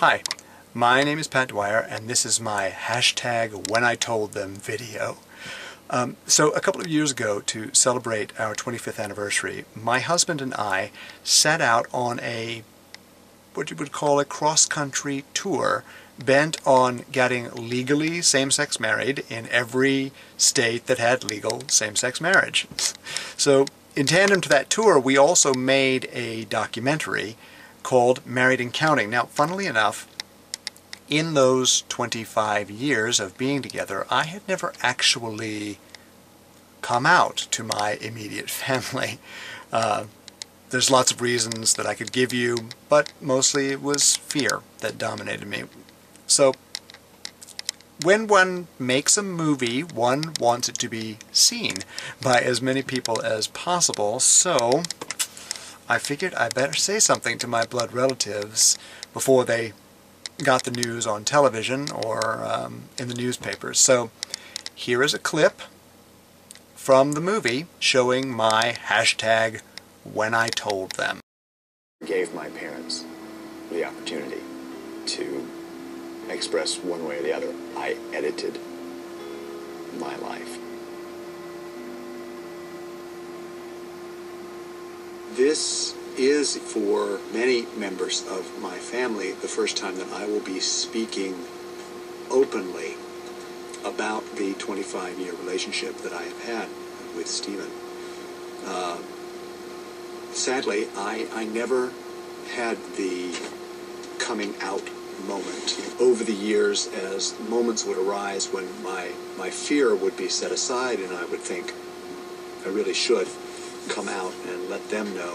Hi, my name is Pat Dwyer and this is my hashtag when I told them video. Um, so a couple of years ago to celebrate our 25th anniversary, my husband and I set out on a what you would call a cross-country tour bent on getting legally same-sex married in every state that had legal same-sex marriage. So in tandem to that tour, we also made a documentary called Married and Counting. Now, funnily enough, in those 25 years of being together, I had never actually come out to my immediate family. Uh, there's lots of reasons that I could give you, but mostly it was fear that dominated me. So, when one makes a movie, one wants it to be seen by as many people as possible, so I figured I better say something to my blood relatives before they got the news on television or um, in the newspapers. So here is a clip from the movie showing my hashtag when I told them. Gave my parents the opportunity to express one way or the other. I edited my life. This is for many members of my family the first time that I will be speaking openly about the 25 year relationship that I have had with Stephen. Uh, sadly, I, I never had the coming out moment. Over the years, as moments would arise when my, my fear would be set aside and I would think, I really should come out and let them know.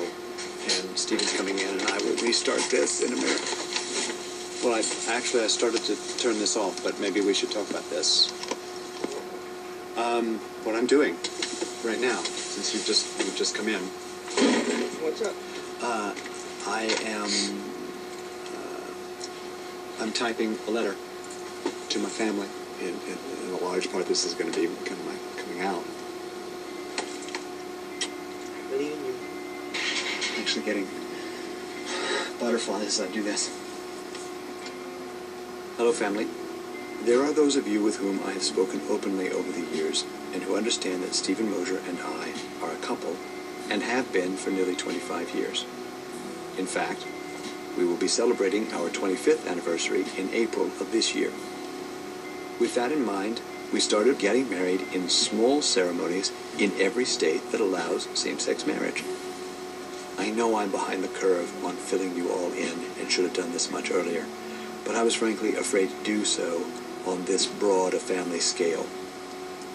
And Stephen's coming in, and I will restart this in a minute. Well, I, actually, I started to turn this off, but maybe we should talk about this. Um, what I'm doing right now, since you've just you've just come in. What's up? Uh, I am uh, I'm typing a letter to my family. In, in, in a large part, this is going to be kind of my coming out. Believe in you. Actually getting butterflies as I do this. Hello, family. There are those of you with whom I have spoken openly over the years and who understand that Stephen Mosher and I are a couple and have been for nearly 25 years. In fact, we will be celebrating our 25th anniversary in April of this year. With that in mind, we started getting married in small ceremonies in every state that allows same-sex marriage. I know I'm behind the curve on filling you all in and should have done this much earlier, but I was frankly afraid to do so on this broad a family scale.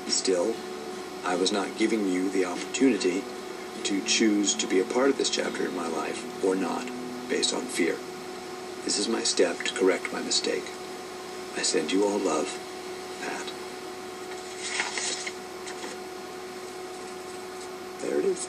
Still, I was not giving you the opportunity to choose to be a part of this chapter in my life or not, based on fear. This is my step to correct my mistake. I send you all love, Pat. There it is.